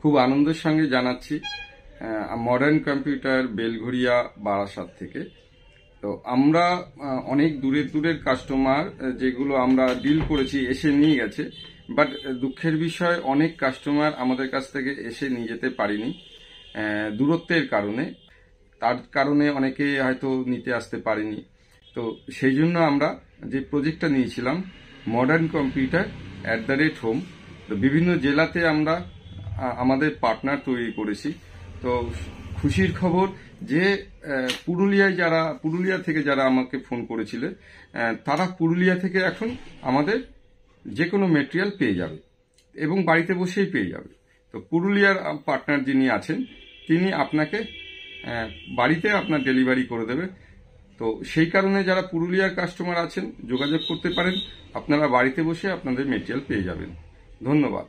খুব আনন্দের সঙ্গে জানাচ্ছি মডার্ন কম্পিউটার বেলঘড়িয়া, বারাসাত থেকে। তো আমরা অনেক দূরের দূরের কাস্টমার যেগুলো আমরা ডিল করেছি এসে নিয়ে গেছে বাট দুঃখের বিষয়, অনেক কাস্টমার আমাদের কাছ থেকে এসে নিয়ে যেতে পারিনি দূরত্বের কারণে। তার কারণে অনেকে হয়তো নিতে আসতে পারেনি। তো সেই জন্য আমরা যে প্রজেক্টটা নিয়েছিলাম modern computer at the rate home তো বিভিন্ন জেলাতে আমরা আমাদের পার্টনার তৈরি করেছি। তো খুশির খবর যে পুরুলিয়ায় যারা, পুরুলিয়া থেকে যারা আমাকে ফোন করেছিলেন তারা পুরুলিয়া থেকে এখন আমাদের যে কোনো মেটেরিয়াল পেয়ে যাবে এবং বাড়িতে বসেই পেয়ে যাবে। তো পুরুলিয়ার পার্টনার যিনি আছেন, তিনি আপনাকে বাড়িতে আপনার ডেলিভারি করে দেবে। তো সেই কারণে যারা পুরুলিয়ার কাস্টমার আছেন, যোগাযোগ করতে পারেন। আপনারা বাড়িতে বসে আপনাদের মেটেরিয়াল পেয়ে যাবেন। ধন্যবাদ।